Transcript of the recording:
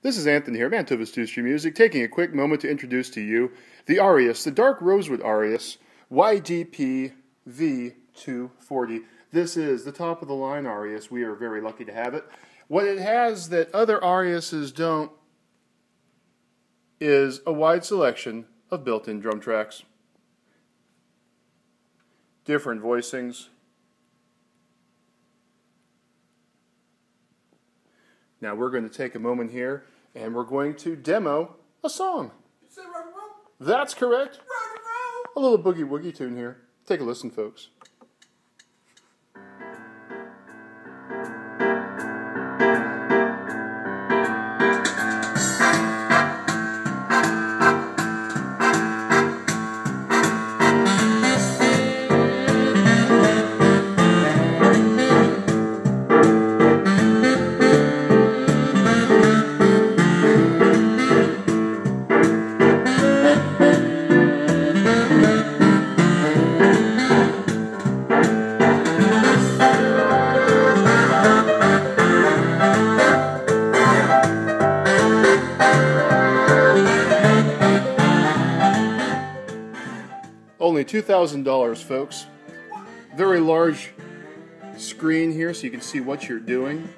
This is Anthony here, Mantovas Two Music, taking a quick moment to introduce to you the Arius, the Dark Rosewood Arius YDP V240. This is the top of the line Arius. We are very lucky to have it. What it has that other Arius's don't is a wide selection of built-in drum tracks, different voicings, Now we're going to take a moment here and we're going to demo a song. That's correct. A little boogie woogie tune here. Take a listen, folks. Only $2,000, folks. Very large screen here so you can see what you're doing.